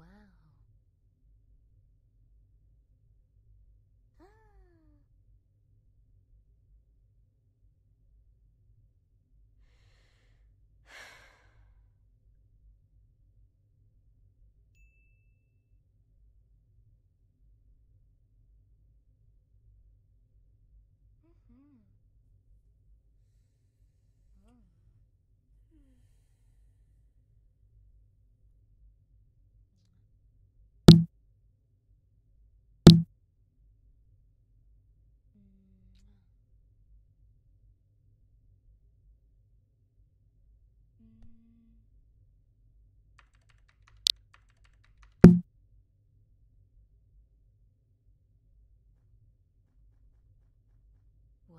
Wow.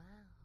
Wow.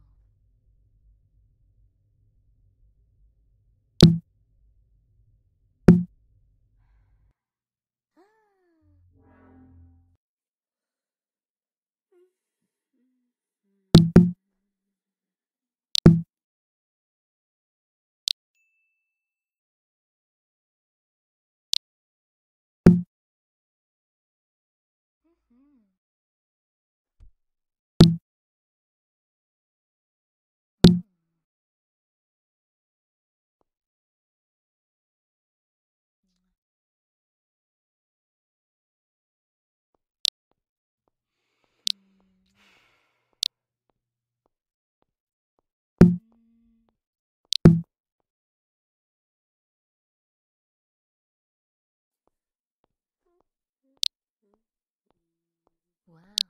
Wow.